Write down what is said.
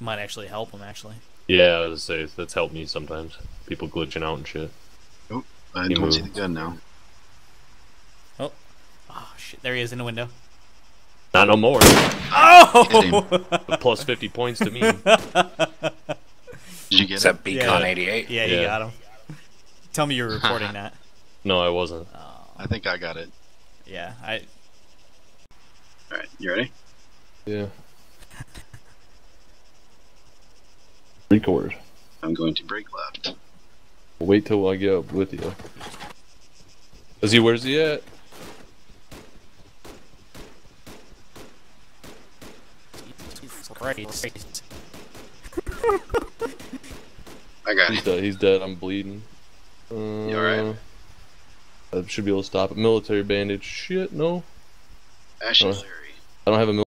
might actually help him. Actually, Yeah, I was gonna say that's helped me sometimes. People glitching out and shit. Oh, I He don't see the gun now. oh ah, shit, there he is in the window. Not no more. Oh! plus 50 points to me. Did you get Is it? that Beacon 88? yeah, you Yeah. got him. Tell me you're reporting that. No, I wasn't. Oh, I think I got it. yeah, I. All right, you ready? Yeah. Record. I'm going to break left. Wait till I get up with you. Is he? Where's he at? Christ. I got He's dead. He's dead. I'm bleeding. Uh, You alright? I should be able to stop it. Military bandage. Shit, no. Ashen Uh, I don't have a. Mil-